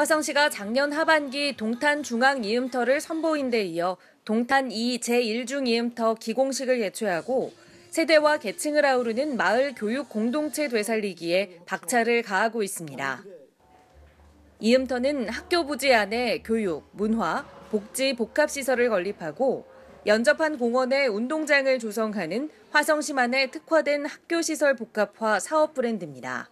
화성시가 작년 하반기 동탄 중앙 이음터를 선보인 데 이어 동탄 2 제1중 이음터 기공식을 개최하고 세대와 계층을 아우르는 마을 교육 공동체 되살리기에 박차를 가하고 있습니다. 이음터는 학교 부지 안에 교육, 문화, 복지, 복합시설을 건립하고 연접한 공원에 운동장을 조성하는 화성시만의 특화된 학교시설 복합화 사업 브랜드입니다.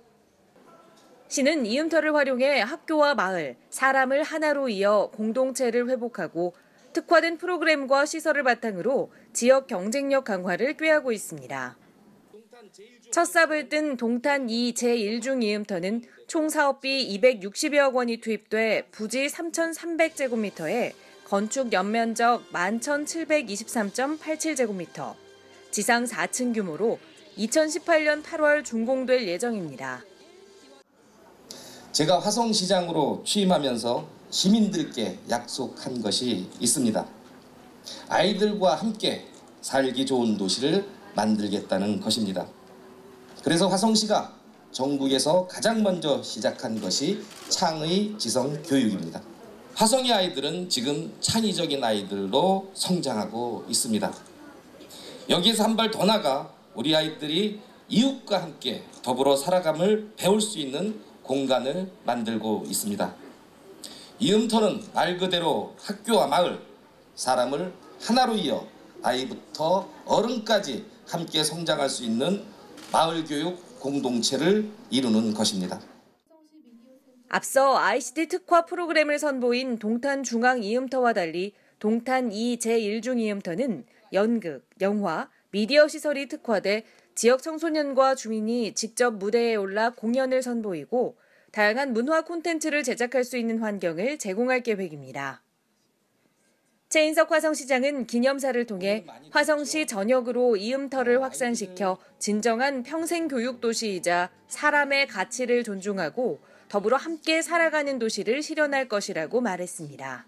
시는 이음터를 활용해 학교와 마을, 사람을 하나로 이어 공동체를 회복하고 특화된 프로그램과 시설을 바탕으로 지역 경쟁력 강화를 꾀하고 있습니다. 첫 삽을 뜬 동탄 2 제1중 이음터는 총 사업비 260여억 원이 투입돼 부지 3,300제곱미터에 건축 연면적 11,723.87제곱미터, 지상 4층 규모로 2018년 8월 준공될 예정입니다. 제가 화성시장으로 취임하면서 시민들께 약속한 것이 있습니다. 아이들과 함께 살기 좋은 도시를 만들겠다는 것입니다. 그래서 화성시가 전국에서 가장 먼저 시작한 것이 창의 지성 교육입니다. 화성의 아이들은 지금 창의적인 아이들로 성장하고 있습니다. 여기에서 한 발 더 나가 우리 아이들이 이웃과 함께 더불어 살아감을 배울 수 있는 공간을 만들고 있습니다. 이음터는 말 그대로 학교와 마을, 사람을 하나로 이어 아이부터 어른까지 함께 성장할 수 있는 마을 교육 공동체를 이루는 것입니다. 앞서 ICT 특화 프로그램을 선보인 동탄 중앙 이음터와 달리 동탄 2 제1중 이음터는 연극, 영화, 미디어 시설이 특화돼 지역 청소년과 주민이 직접 무대에 올라 공연을 선보이고 다양한 문화 콘텐츠를 제작할 수 있는 환경을 제공할 계획입니다. 최인석 화성시장은 기념사를 통해 화성시 전역으로 이음터를 확산시켜 진정한 평생교육 도시이자 사람의 가치를 존중하고 더불어 함께 살아가는 도시를 실현할 것이라고 말했습니다.